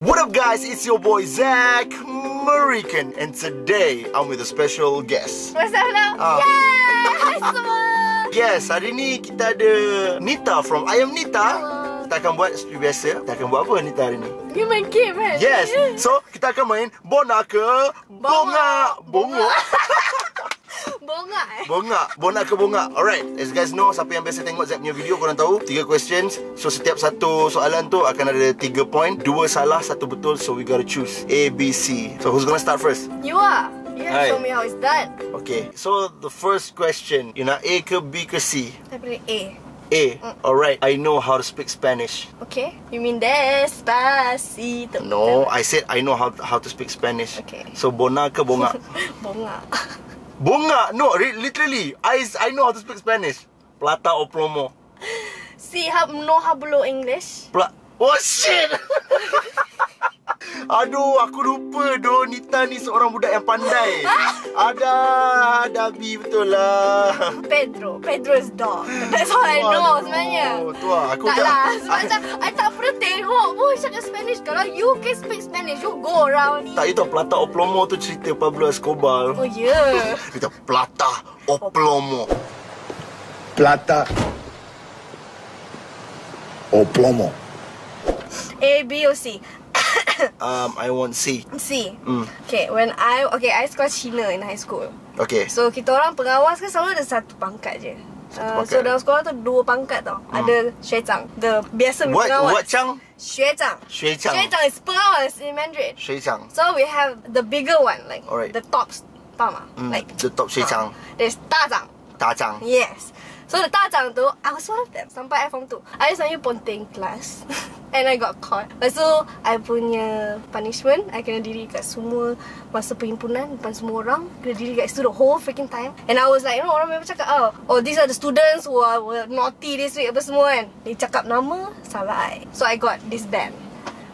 What up, guys? It's your boy Zach Marican, and today I'm with a special guest. What's up now? Ah. Yeah! Hai semua! Yes, hari ni kita ada Nita from I Am Nita. Kita akan buat seperti biasa. Kita akan buat apa Nita hari ni? You main game kan? Yes. So, kita akan main Bona ke Bonga. Bonga. Bonga eh? Bonga. Bona ke bonga. Alright. As guys know, siapa yang biasa tengok Zach punya video, korang tahu. Tiga questions. So, setiap satu soalan tu akan ada tiga point. Dua salah, satu betul. So, we gotta choose. A, B, C. So, who's gonna start first? You are. You have Hai. to show me how it's done. Okay. So, the first question. You nak A ke B ke C? I pilih A. A. Alright. I know how to speak Spanish. Okay? You mean despacito. No, I said I know how how to speak Spanish. Okay. So bona ke bonga? Bonga. Bonga. No, literally. I I know how to speak Spanish. Plata o plomo. See, how, no hablo English? Pla Oh shit. Aduh, aku lupa doh Nita ni seorang budak yang pandai. Ada, ada B betul lah. Pedro. Pedro is dog. That's all I know Aduh, sebenarnya. Tu lah, aku tak lah macam I tak pernah tengok pun cakap Spanish Kalau you can speak Spanish You go around Tak itu Plata o plomo tu cerita Pablo Escobar. Oh yeah Kita Plata o plomo. plata o plomo. A, B or C Um, I want C. C Hmm. Okay when I Okay I sekolah Cina in high school Okay. So kita orang pengawas kan selalu ada satu pangkat je Uh, so dalam sekolah tu dua pangkat tau Hmm. Ada Xuecang The biasa What pengawas what Chang? Xuecang Xuecang. Xuecang is pengawas in Mandarin Shui Chang. So we have the bigger one Like Alright. the tops Faham tak? Mm, Like the top Xuecang. uh, There's 大长 Ta Chang. Yes. So the tajang tu I was one of them Sampai I form 2 I only ponteng kelas And I got caught. Lepas tu I punya punishment I kena diri kat semua Masa perhimpunan Depan semua orang Kena diri kat situ The whole freaking time. And I was like You know orang memang cakap Oh, oh these are the students Who are, naughty this week Apa semua kan. Dia cakap nama Salah I. So I got this band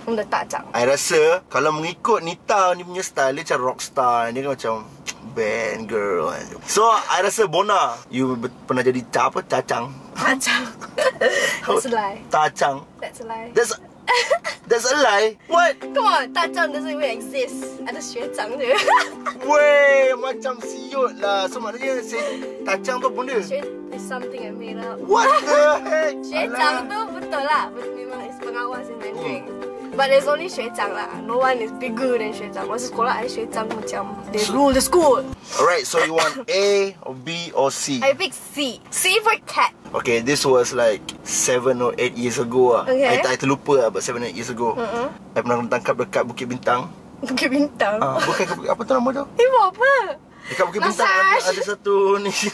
From the I rasa Kalau mengikut Nita ni punya style Dia macam rockstar Dia macam band girl kan. So, I rasa Bona You pernah jadi ca apa? Cacang Cacang That's a lie Tacang That's a lie That's That's a lie. What? Come on, tacang doesn't even exist. Ada syetang je. Weh, macam siut lah. So, maknanya si tacang tu pun dia. is something I made up. What the heck? Syetang tu betul lah. Memang is pengawas in Mandarin. Hmm. Oh. But there's only 学长啦，no lah. one is bigger than 学长。我是 school 还是学长讲，they rule the school. Alright, so you want A or B or C? I pick C. C for cat. Okay, this was like 7 or 8 years ago lah. Okay. I tak terlupa lah, but 7 or 8 years ago. Mm-hmm. I pernah tangkap dekat Bukit Bintang. Bukit Bintang. Ah, bukan apa, apa tu nama tu? Ini buat apa? Dekat Bukit Massage. Bintang ada, ada satu ni.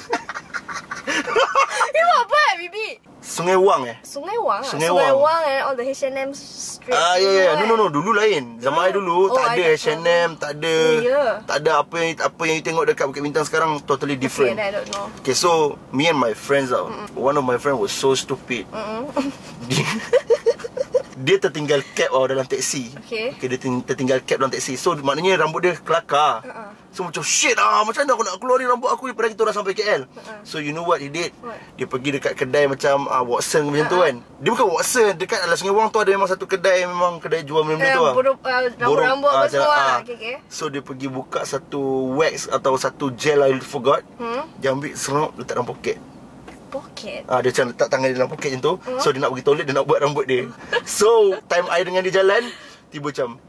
Eh, Ibu apa, Bibi? Sungai Wang eh? Sungai Wang. Ah. Sungai Wang. Sungai Wang eh, all the H&M street. Ah ya ya, no no no, dulu lain. Zaman I dulu Oh, tak ada H&M, tak ada Oh, ya. tak ada apa yang apa yang you tengok dekat Bukit Bintang sekarang totally Okay, different. I don't know. Okay, so me and my friends tau. One of my friend was so stupid. Mm-mm. Dia, dia tertinggal cap tau dalam teksi. Okay. Okay, dia ting- tertinggal cap dalam teksi. So maknanya rambut dia kelakar. Uh-uh. So macam shit ah, macam mana aku nak keluarin rambut aku daripada kita orang sampai KL. Uh-uh. So you know what he did? What? Dia pergi dekat kedai macam uh, Watson macam tu Uh-uh. kan. Dia bukan Watson, dekat alas Sungai Wang tu ada memang satu kedai memang kedai jual benda-benda Eh, tu lah. bodoh, uh, rambut-rambut ah, apa semua ah. lah. Okay, okay. So dia pergi buka satu wax atau satu gel I forgot. Hmm? Dia ambil serap letak dalam poket. Pocket. Ah, dia macam letak tangan dia dalam poket macam tu. Hmm? So dia nak pergi toilet dia nak buat rambut dia. So time I dengan dia jalan tiba macam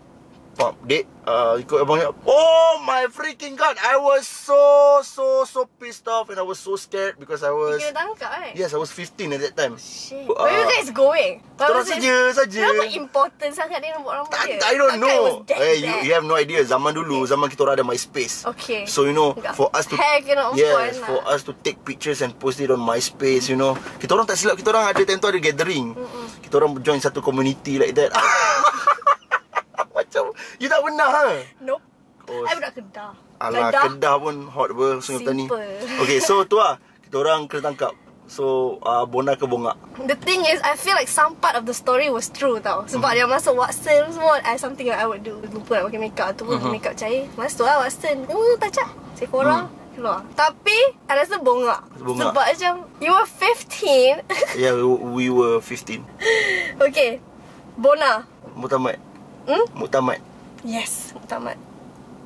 Pak, dek, uh, ikut abang ni. Oh my freaking god. I was so, so, so pissed off and I was so scared because I was... Kena tangkap kan? Yes, I was 15 at that time. Shit. Ah. Where you guys going? Bagus saja, saja. Kenapa important sangat dia nak buat rambut Tak, dia? I don't Takkan know. Eh, you, bad? you have no idea. Zaman dulu, zaman kita orang ada MySpace. Okay. So you know, Enggak. for us to Hair kena on yes, point for lah. us to take pictures and post it on MySpace, you know. Kita orang tak silap, kita orang ada time tu ada gathering. Kita orang join satu community like that. Macam you tak pernah ha? Nope. Oh, I budak Kedah. Alah, Kedah pun hot apa Sungai Petani. Simple. Okay, so tu lah. Kita orang kena tangkap. So, uh, bona ke bonga? The thing is, I feel like some part of the story was true tau. Sebab dia masuk Watson semua, I something that I would do. Lupa nak pakai makeup tu pun, makeup cair. Masuk lah Watson. Oh, tak cak. Saya korang. Keluar. Tapi, I rasa bongak. Bongak. Sebab macam, you were 15. Yeah, we, we were 15. okay. Bona. Mutamat. Hmm? Muktamad. Yes, tamat.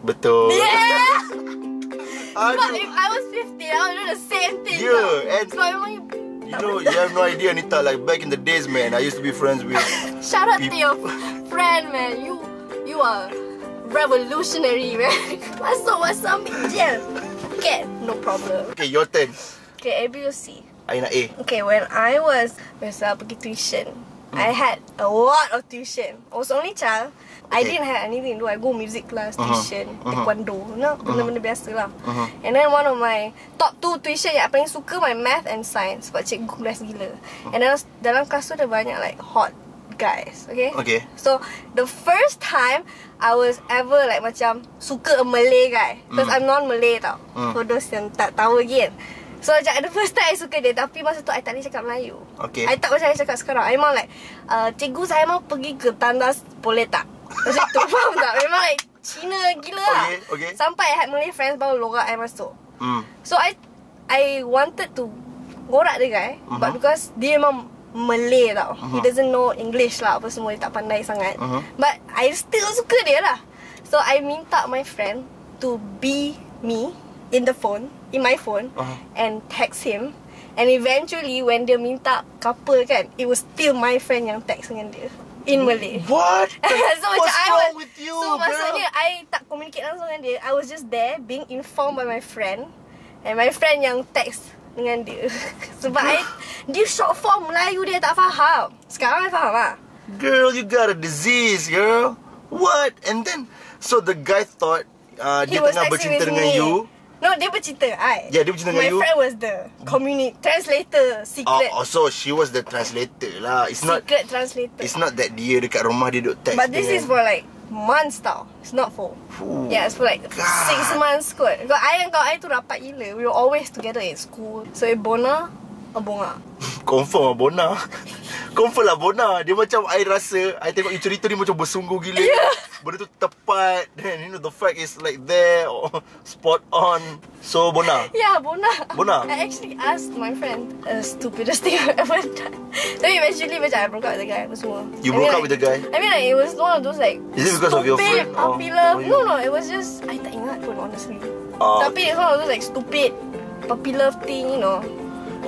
Betul. Yeah! Aduh. if I was 15, I would do the same thing. Yeah, tau. and- Sebab memang you... You know, you have no idea, Anita. Like back in the days, man, I used to be friends with. Shout out to your friend, man. You you are revolutionary, man. Masuk masuk ambil je. Okay, no problem. Okay, your turn. Okay, A, B or C? I nak A. Okay, when I was biasa pergi tuition, I had a lot of tuition. I was only child. I Okay. didn't have anything to do. I go music class, Uh-huh. tuition, Uh-huh. taekwondo, you know, benda-benda biasa lah. Uh-huh. And then one of my top two tuition yang I paling suka my math and science sebab cikgu kelas gila. And then dalam kelas tu ada banyak like hot guys, okay? Okay. So the first time I was ever like macam suka a Malay guy because Mm. I'm non-Malay tau. Mm. For those yang tak tahu again. So macam the first time I suka dia Tapi masa tu I tak boleh cakap Melayu Okay. I tak macam I cakap sekarang I memang like uh, Cikgu saya mau pergi ke tandas Boleh tak? Macam tu faham tak? Memang like Cina gila lah Okay, okay. Sampai I had Malay friends Baru lorak I masuk Hmm. So I I wanted to Gorak dia guy Mhm. But because Dia memang Malay tau He Mhm. doesn't know English lah Apa semua Dia tak pandai sangat Mhm. But I still suka dia lah So I minta my friend To be me In the phone In my phone Uh-huh. And text him And eventually When dia minta couple kan It was still my friend Yang text dengan dia In Malay What? so What's macam I wrong was, with you, So girl? maksudnya I tak communicate langsung dengan dia I was just there Being informed by my friend And my friend yang text dengan dia Sebab I Dia short form Melayu dia tak faham Sekarang I faham lah Girl, you got a disease, girl. What? And then, so the guy thought uh, dia tengah bercinta dengan me. you. No dia bercinta I Ya, dia bercinta dengan My you. friend was the Communi Translator Secret Oh, oh, so she was the translator lah. It's not. Secret translator It's not that dia dekat rumah dia duk text. But this dengan- is for like Months tau It's not for Ooh. Yeah it's for like God. Six months kot Kau I and kau I tu rapat gila We were always together in school So eh, Bona Oh Bonga Confirm lah Bona Confirm lah Bona Dia macam I rasa I tengok you cerita ni Macam bersungguh gila Yeah. Benda tu tepat Then you know the fact is like there or Spot on So Bona Yeah, Bona. Bona? I actually asked my friend the stupidest thing I've ever done. Tapi eventually macam I broke up with the guy apa semua. You I broke mean, up like, with the guy? I mean like it was one of those like Is it because of your stupid friend or- love. or you- No, no, it was just I tak ingat pun honestly. Oh, Tapi it's one of those like stupid puppy love thing, you know.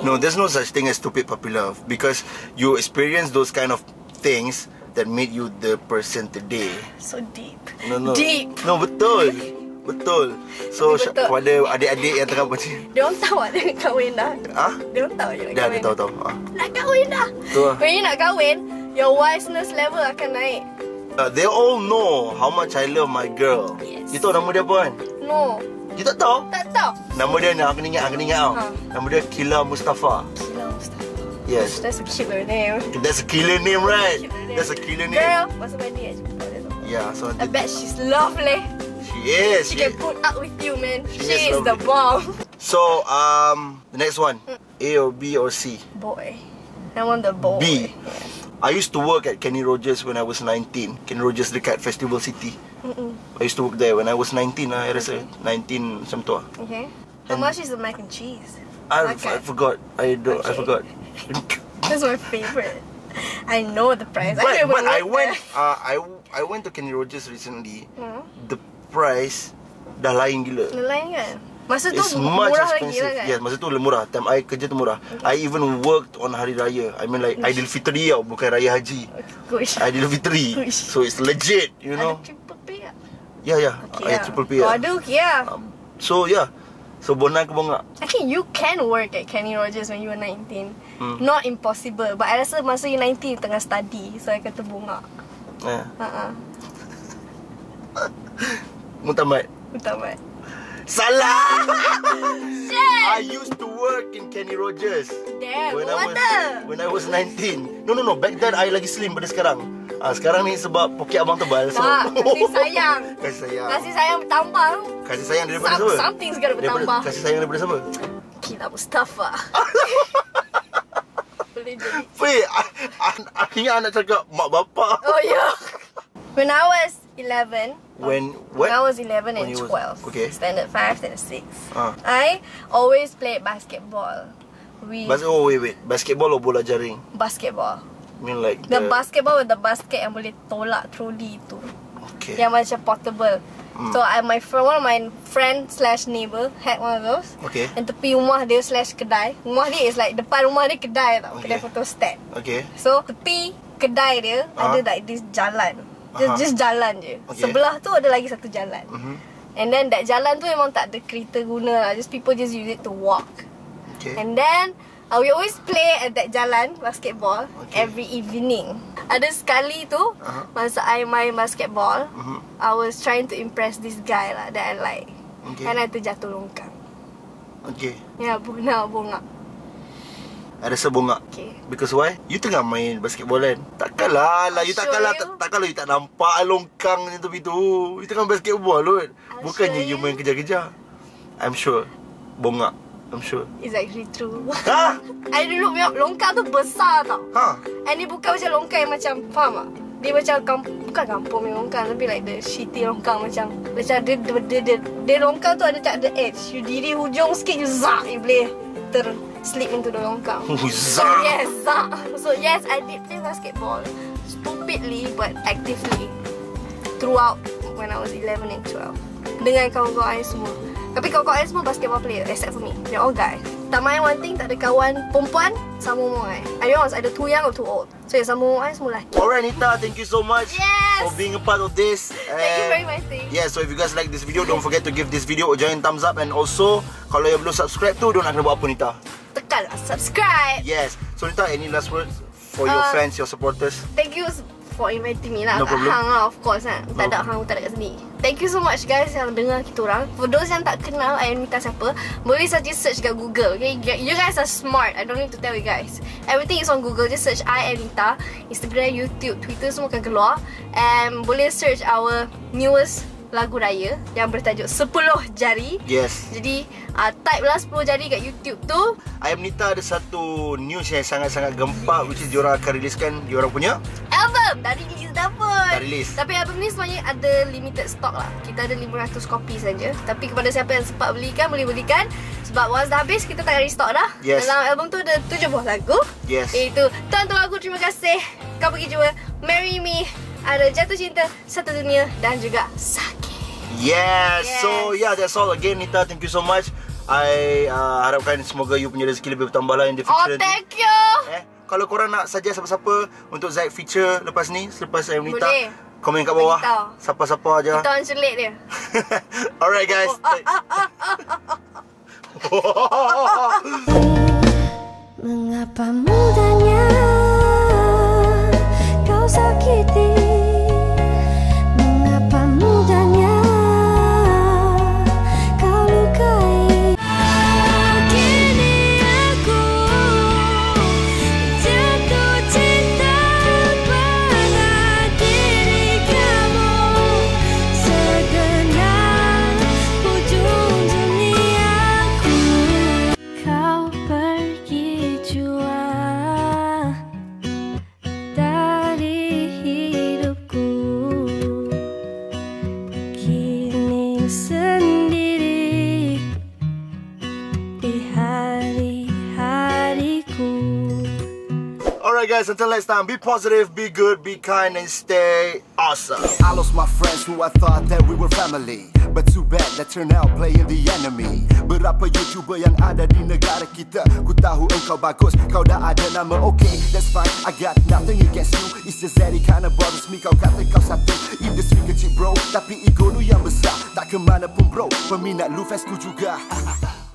No, there's no such thing as stupid puppy love because you experience those kind of things that made you the person today. So deep. No, no. Deep. No, betul. Betul. So Betul. betul. kepada adik-adik yang tengah baca. Dia orang tahu ada nak kahwin dah. Ah? Dia orang tahu je nak Dah, kahwin. dia tahu tahu. Ah. Nak kahwin dah. Betul lah. When you nak kahwin, your wiseness level akan naik. Uh, they all know how much I love my girl. Yes. You tahu nama dia apa kan? No. You tak tahu? Tak tahu. Nama dia ni, aku ingat, aku ingat tau. Ha. Nama dia Kila Mustafa. Gila Ustaz. Yes. That's a killer name. That's a killer name, right? Killer name. That's a killer name. Girl, masa mandi dia tu. Yeah, so I bet she's lovely. she is. She She can put up with you, man. She She, is is, the bomb. So, um, the next one. A or B or C? Boy. I want the boy. B. I used to work at Kenny Rogers when I was 19. Kenny Rogers dekat Festival City. I used to work there when I was 19 lah, I rasa. 19 macam tu lah. Okay. How And- much is the mac and cheese? I, Okay. I forgot. I don't, I Okay. forgot. That's my favorite. I know the price. but I but I went uh, I I went to Kenny Rogers recently. Hmm. The price dah lain gila. Lain kan? Masa tu It's much murah lagi expensive. lah kan? Yes, masa tu lebih murah. Time I kerja tu murah. I even worked on Hari Raya. I mean like Aidilfitri tau, bukan Raya Haji. Gosh. Aidilfitri. Uish. So it's legit, you know. Tak? Yeah, yeah. I Okay lah. triple P. Oh, Yeah. ada okay. Um, so yeah. So bona ke bonga? Actually, you can work at Kenny Rogers when you were 19. Hmm. Not impossible. But I rasa masa you 19, you tengah study. So, I kata bunga. Eh. Ha-ha. Mutamat. Utamat. Salah. Shit! I used to work in Kenny Rogers. Damn, when I was the? when I was 19. No no no, back then I lagi slim pada sekarang. Ah sekarang ni sebab poket abang tebal. So Tak, kasih sayang. kasih sayang. Kasih sayang bertambah tu. Kasih sayang daripada Some, siapa? something's gotta Daripada, bertambah. kasih sayang daripada siapa? Gila Mustafa. Boleh jadi. Weh, akhirnya anak cakap mak bapak. Oh, yeah. When I was 11, When When I what? was 11 When and you 12. was- okay. Standard 5, standard 6. Ah. I always played basketball. We Bas oh wait wait, basketball or bola jaring? basketball. Mean like The basketball with the basket yang boleh tolak trolley tu. Okay. Yang macam portable. Hmm. So I my friend one of my friend slash neighbor had one of those. Okay. And tepi rumah dia slash kedai. Rumah dia is like depan rumah dia kedai tau. Okay. Kedai photostat. Okay. So tepi kedai dia Ah. ada like this jalan. Just, Aha. just jalan je. Okay. Sebelah tu ada lagi satu jalan. Mhm. And then that jalan tu memang tak ada kereta guna lah. Just people just use it to walk. Okay. And then uh, we always play at that jalan basketball Okay. every evening. Ada sekali tu Aha. masa I main basketball, Mhm. I was trying to impress this guy lah that I like. Okay. And I terjatuh longkang. Okay. Ya, bunga bunga. Ada sebongak. Okay. Because why? You tengah main basketball kan? Takkanlah lah. You takkanlah tak, takkanlah you tak nampak longkang ni tepi tu. You tengah basketball kot. I'm Bukannya sure you. main kejar-kejar. I'm sure. Bongak. I'm sure. It's actually true. Ha? I dulu punya longkang tu besar tau. Ha? And ni bukan macam longkang yang macam Faham tak? Dia macam kamp- Bukan kampung punya longkang Tapi like the shitty longkang Macam Macam dia Dia, dia, dia, dia longkang tu ada tak ada edge You diri hujung sikit You zak You boleh Ter Slip into the longkang So Zak. yes zak So yes I did play basketball Stupidly But actively Throughout When I was 11 and 12 Dengan kawan-kawan I semua Tapi kawan-kawan semua basketball player Except for me They're all guys Tak main one thing Tak ada kawan perempuan Sama umur I I don't know Either too young or too old So yang sama umur I semua lelaki Alright Nita, thank you so much Yes. for being a part of this. Thank you very much Ting. Yeah, so if you guys like this video, don't forget to give this video a giant thumbs up and also kalau yang belum subscribe tu, don't nak kena buat apa Nita. Tekanlah subscribe Yes. So Nita, any last words for your Uh, fans, your supporters? Thank you for inviting me lah. No kat problem. Hang lah of course kan. Tak ada Hang tak ada kat sini. Thank you so much guys yang dengar kita orang. For those yang tak kenal I Anita siapa Boleh saja search kat Google okay? You guys are smart. I don't need to tell you guys. Everything is on Google. Just search I Anita Instagram, YouTube, Twitter semua akan keluar. And boleh search our newest lagu raya Yang bertajuk 10 Jari. Yes. Jadi uh, type lah 10 jari kat YouTube tu. Ayam Nita ada satu news yang sangat-sangat gempak which is diorang akan riliskan diorang punya? Album! Release dah pun. Dah release. Tapi album ni sebenarnya ada limited stock lah. Kita ada 500 kopi saja. Tapi kepada siapa yang sempat belikan Boleh belikan Sebab once dah habis Kita tak ada restock dah. Yes. Dalam album tu ada 7 buah lagu. Yes. Iaitu Tuan-tuan aku terima kasih. Kau pergi jua Marry Me Ada Jatuh Cinta Satu Dunia Dan juga Sakit Yes. Yes. So yeah, that's all again Nita. Thank you so much. I uh, harapkan semoga you punya rezeki lebih bertambah lah in the Oh future. nanti. thank you Eh, kalau korang nak saja siapa-siapa untuk Zaid feature lepas ni, selepas Ayam Nita, Boleh. komen kat bawah. Siapa-siapa aja. Kita orang celik dia Alright guys. Mengapa mudahnya kau sakiti Alright guys, until next time, be positive, be good, be kind and stay awesome. I lost my friends who I thought that we were family But too bad that turned out playing the enemy. Berapa YouTuber yang ada di negara kita? Ku tahu engkau bagus, kau dah ada nama Okay, that's fine, I got nothing against you. It's just that it kinda bothers me Kau kata kau satu industri kecil bro. Tapi ego lu yang besar, tak kemana pun bro. Peminat lu fansku juga